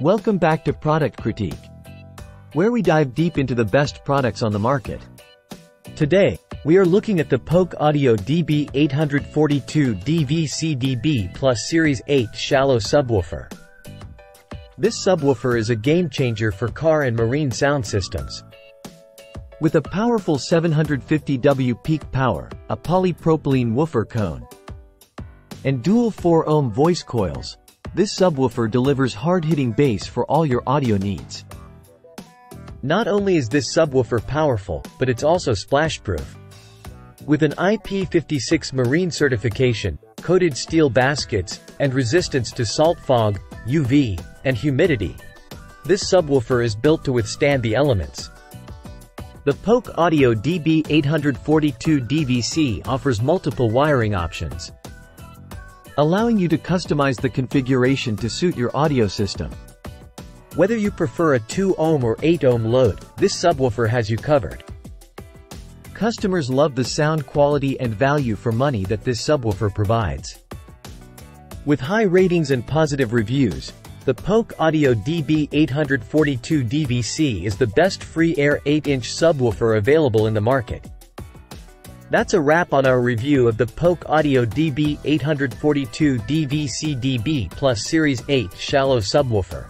Welcome back to Product Critique, where we dive deep into the best products on the market. Today, we are looking at the Polk Audio DB842 DVC-DB Plus Series 8 Shallow Subwoofer. This subwoofer is a game changer for car and marine sound systems. With a powerful 750W peak power, a polypropylene woofer cone, and dual 4-ohm voice coils, this subwoofer delivers hard-hitting bass for all your audio needs. Not only is this subwoofer powerful, but it's also splash-proof. With an IP56 marine certification, coated steel baskets, and resistance to salt fog, UV, and humidity, this subwoofer is built to withstand the elements. The Polk Audio DB842 DVC offers multiple wiring options, allowing you to customize the configuration to suit your audio system. Whether you prefer a 2-ohm or 8-ohm load, this subwoofer has you covered. Customers love the sound quality and value for money that this subwoofer provides. With high ratings and positive reviews, the Polk Audio DB842 DVC is the best free air 8-inch subwoofer available in the market. That's a wrap on our review of the Polk Audio DB842 DVC-DB Plus Series 8 Shallow Subwoofer.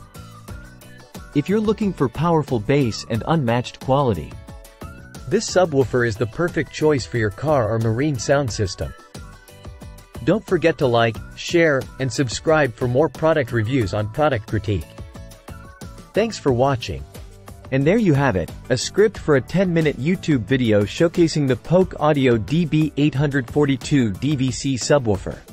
If you're looking for powerful bass and unmatched quality, this subwoofer is the perfect choice for your car or marine sound system. Don't forget to like, share, and subscribe for more product reviews on Product Critique. Thanks for watching. And there you have it, a script for a 10-minute YouTube video showcasing the Polk Audio DB842 DVC subwoofer.